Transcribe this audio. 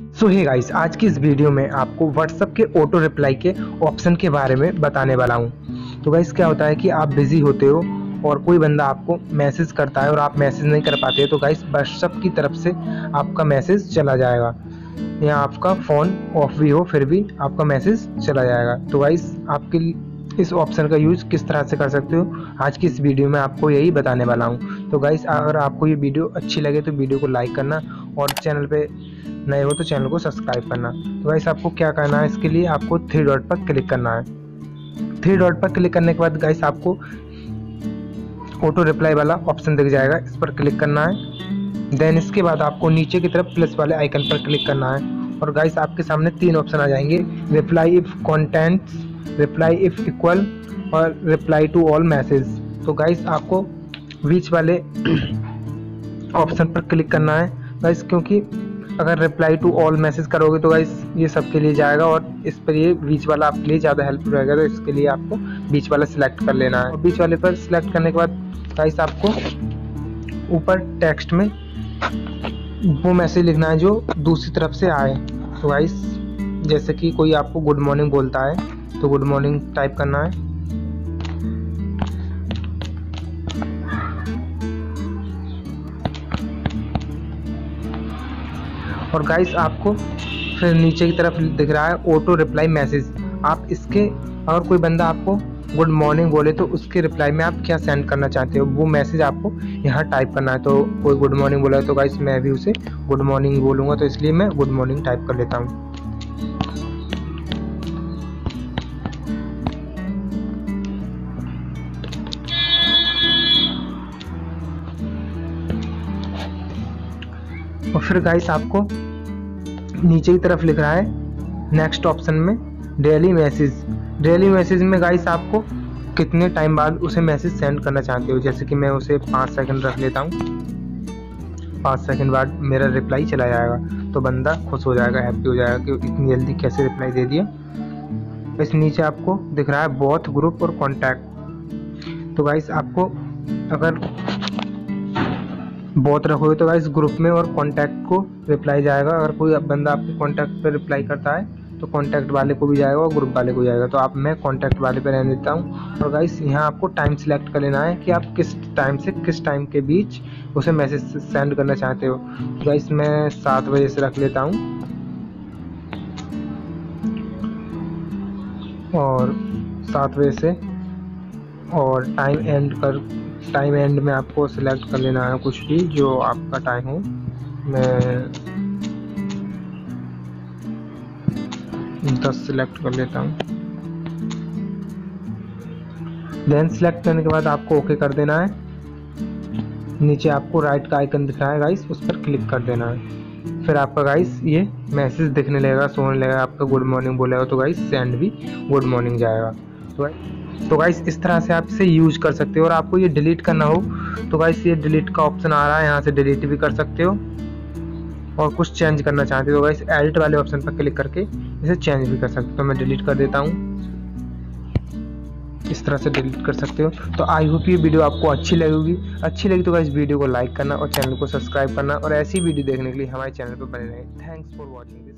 सो hey guys आज की इस वीडियो में आपको व्हाट्सअप के ऑटो रिप्लाई के ऑप्शन के बारे में बताने वाला हूँ। तो गाइस क्या होता है कि आप बिज़ी होते हो और कोई बंदा आपको मैसेज करता है और आप मैसेज नहीं कर पाते तो गाइस व्हाट्सअप की तरफ़ से आपका मैसेज चला जाएगा। या आपका फ़ोन ऑफ़ भी हो, फिर भी आपका मैसेज चला जाएगा। तो गाइस आपके इस ऑप्शन का यूज़ किस तरह से कर सकते हो, आज की इस वीडियो में आपको यही बताने वाला हूँ। तो गाइस अगर आपको ये वीडियो अच्छी लगे तो वीडियो को लाइक करना और चैनल पे नए हो तो चैनल को सब्सक्राइब करना। तो गाइस, आपको क्या करना है? इसके लिए आपको थ्री डॉट पर क्लिक करना है। थ्री डॉट पर क्लिक करने के बाद गाइस, आपको ऑटो रिप्लाई वाला ऑप्शन दिख जाएगा। इस पर क्लिक करना है। देन इसके बाद आपको नीचे की तरफ़ प्लस वाले आइकन पर क्लिक करना है। और गाइस, आपके सामने तीन ऑप्शन आ जाएँगे। Reply if contents reply if equal और रिप्लाई टू ऑल मैसेज तो गाइस, आपको बीच वाले ऑप्शन पर क्लिक करना है। गाइस, क्योंकि अगर रिप्लाई टू ऑल मैसेज करोगे तो गाइस ये सबके लिए जाएगा और इस पर ये बीच वाला आपके लिए ज़्यादा हेल्प रहेगा तो इसके लिए आपको बीच वाला सिलेक्ट कर लेना है। बीच वाले पर सिलेक्ट करने के बाद गाइस आपको ऊपर टेक्स्ट में वो मैसेज लिखना है जो दूसरी तरफ़ से आए। तो गाइस जैसे कि कोई आपको गुड मॉर्निंग बोलता है तो गुड मॉर्निंग टाइप करना है। और गाइस आपको फिर नीचे की तरफ़ दिख रहा है ऑटो रिप्लाई मैसेज आप इसके, अगर कोई बंदा आपको गुड मॉर्निंग बोले तो उसके रिप्लाई में आप क्या सेंड करना चाहते हो? वो मैसेज आपको यहाँ टाइप करना है। तो कोई गुड मॉर्निंग बोला तो गाइस मैं भी उसे गुड मॉर्निंग बोलूँगा। तो इसलिए मैं गुड मॉर्निंग टाइप कर लेता हूँ। और फिर गाइस आपको नीचे की तरफ़ लिख रहा है नेक्स्ट ऑप्शन में डेली मैसेज डेली मैसेज में गाइस आपको कितने टाइम बाद उसे मैसेज सेंड करना चाहते हो? जैसे कि मैं उसे पाँच सेकंड रख लेता हूँ। पाँच सेकंड बाद मेरा रिप्लाई चला जाएगा तो बंदा खुश हो जाएगा हैप्पी हो जाएगा कि इतनी जल्दी कैसे रिप्लाई दे दिया। इस नीचे आपको दिख रहा है बॉथ ग्रुप और कॉन्टैक्ट तो गाइस आपको अगर बहुत रखोगे तो गाइस ग्रुप में और कॉन्टैक्ट को रिप्लाई जाएगा। अगर कोई बंदा आपके कॉन्टैक्ट पर रिप्लाई करता है तो कॉन्टैक्ट वाले को भी जाएगा और ग्रुप वाले को जाएगा। तो आप, मैं कॉन्टैक्ट वाले पर रहने देता हूँ। और गाइस यहाँ आपको टाइम सिलेक्ट कर लेना है कि आप किस टाइम से किस टाइम के बीच उसे मैसेज सेंड करना चाहते हो। गाइस मैं सात बजे से रख लेता हूँ। और सात बजे से और टाइम एंड कर टाइम एंड में आपको सिलेक्ट कर लेना है कुछ भी जो आपका टाइम हो। मैं दस सिलेक्ट कर लेता हूँ। देन सिलेक्ट करने के बाद आपको ओके कर देना है। नीचे आपको राइट का आइकन दिख रहा है गाइस उस पर क्लिक कर देना है। फिर आपका गाइस ये मैसेज दिखने लगेगा, सोने लगेगा, आपका गुड मॉर्निंग बोलेगा तो गाइस सेंड भी गुड मॉर्निंग जाएगा। तो तो गाइस इस तरह से आप इसे यूज़ कर सकते हो और आपको ये डिलीट करना हो तो गाइस ये डिलीट का ऑप्शन आ रहा है, यहाँ से डिलीट भी कर सकते हो। और कुछ चेंज करना चाहते हो गाइस एडिट वाले ऑप्शन पर क्लिक करके इसे चेंज भी कर सकते हो। तो मैं डिलीट कर देता हूँ। इस तरह से डिलीट कर सकते हो। तो आई होप ये वीडियो आपको अच्छी लगेगी। अच्छी लगी तो गाइस वीडियो को लाइक करना और चैनल को सब्सक्राइब करना और ऐसी वीडियो देखने के लिए हमारे चैनल पर बने रहें। Thanks for watching this